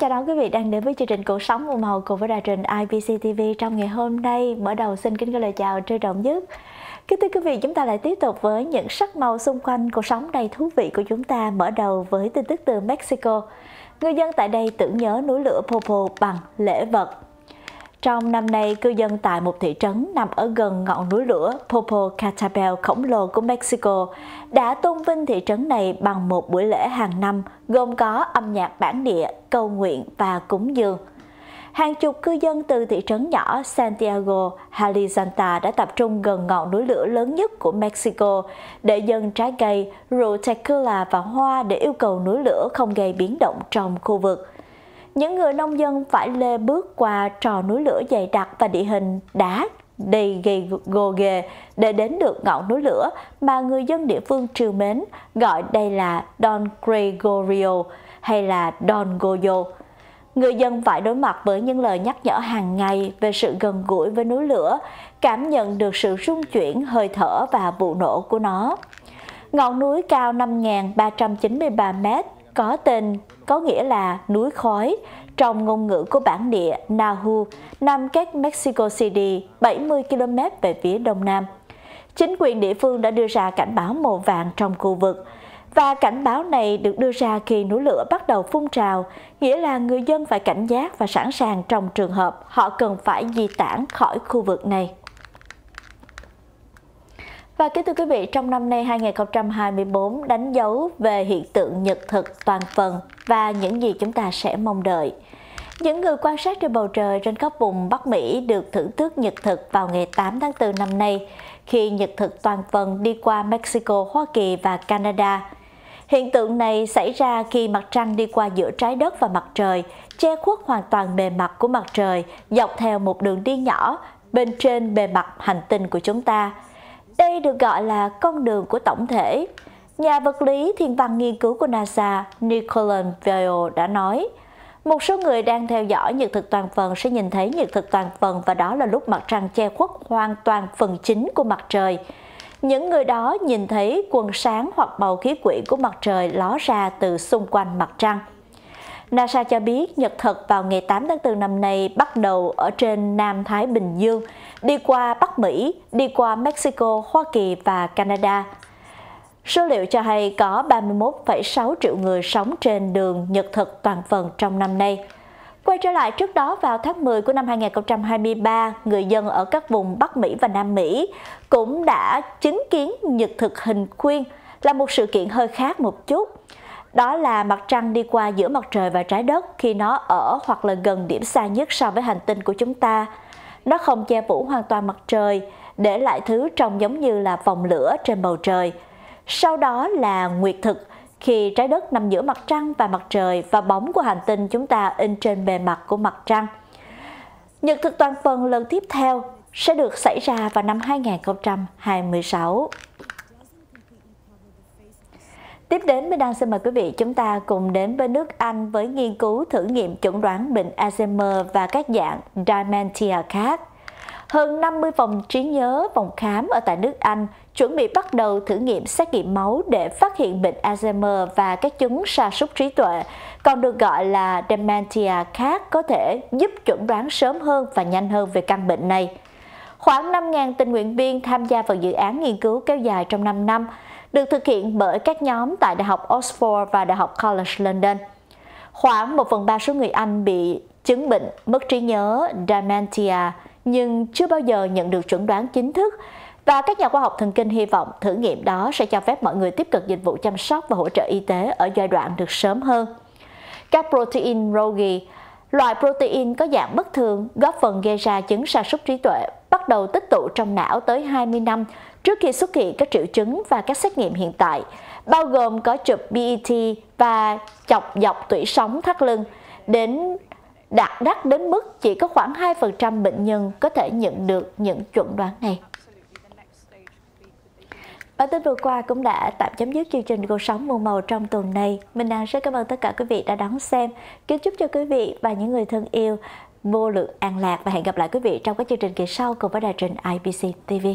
chào đón quý vị đang đến với chương trình Cuộc sống Mùa màu cùng với đài trình IBC TV trong ngày hôm nay. Mở đầu xin kính gửi lời chào trân trọng nhất. Kính thưa quý vị, chúng ta lại tiếp tục với những sắc màu xung quanh cuộc sống đầy thú vị của chúng ta. Mở đầu với tin tức từ Mexico. Người dân tại đây tưởng nhớ núi lửa Popo bằng lễ vật. Trong năm nay, cư dân tại một thị trấn nằm ở gần ngọn núi lửa Popocatépetl khổng lồ của Mexico đã tôn vinh thị trấn này bằng một buổi lễ hàng năm gồm có âm nhạc bản địa, cầu nguyện và cúng dường. Hàng chục cư dân từ thị trấn nhỏ Santiago Halizanta đã tập trung gần ngọn núi lửa lớn nhất của Mexico để dâng trái cây, rượu tequila và hoa để yêu cầu núi lửa không gây biến động trong khu vực những người nông dân phải lê bước qua trò núi lửa dày đặc và địa hình đá đầy gầy gồ ghề để đến được ngọn núi lửa mà người dân địa phương trừ mến gọi đây là Don Gregorio hay là Don Goyo. Người dân phải đối mặt với những lời nhắc nhở hàng ngày về sự gần gũi với núi lửa, cảm nhận được sự rung chuyển, hơi thở và vụ nổ của nó. Ngọn núi cao 5.393 mét có tên có nghĩa là núi khói trong ngôn ngữ của bản địa Nahu nằm cách Mexico City 70 km về phía đông nam. Chính quyền địa phương đã đưa ra cảnh báo màu vàng trong khu vực và cảnh báo này được đưa ra khi núi lửa bắt đầu phun trào, nghĩa là người dân phải cảnh giác và sẵn sàng trong trường hợp họ cần phải di tản khỏi khu vực này. Và kính thưa quý vị, trong năm nay 2024 đánh dấu về hiện tượng nhật thực toàn phần và những gì chúng ta sẽ mong đợi. Những người quan sát trên bầu trời trên các vùng Bắc Mỹ được thưởng thức nhật thực vào ngày 8 tháng 4 năm nay, khi nhật thực toàn phần đi qua Mexico, Hoa Kỳ và Canada. Hiện tượng này xảy ra khi mặt trăng đi qua giữa trái đất và mặt trời, che khuất hoàn toàn bề mặt của mặt trời dọc theo một đường đi nhỏ bên trên bề mặt hành tinh của chúng ta. Đây được gọi là con đường của tổng thể. Nhà vật lý thiên văn nghiên cứu của NASA Nicholas Vale đã nói, một số người đang theo dõi nhật thực toàn phần sẽ nhìn thấy nhật thực toàn phần và đó là lúc mặt trăng che khuất hoàn toàn phần chính của mặt trời. Những người đó nhìn thấy quần sáng hoặc bầu khí quyển của mặt trời ló ra từ xung quanh mặt trăng. NASA cho biết nhật thực vào ngày 8 tháng 4 năm nay bắt đầu ở trên Nam Thái Bình Dương, đi qua Bắc Mỹ, đi qua Mexico, Hoa Kỳ và Canada. Số liệu cho hay có 31,6 triệu người sống trên đường nhật thực toàn phần trong năm nay. Quay trở lại trước đó vào tháng 10 của năm 2023, người dân ở các vùng Bắc Mỹ và Nam Mỹ cũng đã chứng kiến nhật thực hình khuyên là một sự kiện hơi khác một chút. Đó là mặt trăng đi qua giữa mặt trời và trái đất khi nó ở hoặc là gần điểm xa nhất so với hành tinh của chúng ta. Nó không che phủ hoàn toàn mặt trời, để lại thứ trông giống như là vòng lửa trên bầu trời. Sau đó là nguyệt thực, khi trái đất nằm giữa mặt trăng và mặt trời và bóng của hành tinh chúng ta in trên bề mặt của mặt trăng. Nhật thực toàn phần lần tiếp theo sẽ được xảy ra vào năm 2026. Tiếp đến, Minh Đăng xin mời quý vị chúng ta cùng đến với nước Anh với nghiên cứu thử nghiệm chuẩn đoán bệnh Alzheimer và các dạng dementia khác. Hơn 50 phòng trí nhớ, phòng khám ở tại nước Anh chuẩn bị bắt đầu thử nghiệm xét nghiệm máu để phát hiện bệnh Alzheimer và các chứng sa sút trí tuệ, còn được gọi là dementia khác có thể giúp chuẩn đoán sớm hơn và nhanh hơn về căn bệnh này. Khoảng 5.000 tình nguyện viên tham gia vào dự án nghiên cứu kéo dài trong 5 năm, được thực hiện bởi các nhóm tại Đại học Oxford và Đại học College London. Khoảng 1 phần 3 số người Anh bị chứng bệnh mất trí nhớ dementia nhưng chưa bao giờ nhận được chuẩn đoán chính thức và các nhà khoa học thần kinh hy vọng thử nghiệm đó sẽ cho phép mọi người tiếp cận dịch vụ chăm sóc và hỗ trợ y tế ở giai đoạn được sớm hơn. Các protein Rogi, loại protein có dạng bất thường góp phần gây ra chứng sa sút trí tuệ, bắt đầu tích tụ trong não tới 20 năm trước khi xuất hiện các triệu chứng và các xét nghiệm hiện tại, bao gồm có chụp BET và chọc dọc tủy sống thắt lưng, đến đạt đắt đến mức chỉ có khoảng 2% bệnh nhân có thể nhận được những chuẩn đoán này. Bản tin vừa qua cũng đã tạm chấm dứt chương trình Cuộc sống muôn màu trong tuần này. Mình đang rất cảm ơn tất cả quý vị đã đón xem. Kính chúc cho quý vị và những người thân yêu vô lượng an lạc và hẹn gặp lại quý vị trong các chương trình kỳ sau cùng với đài trình IBC TV.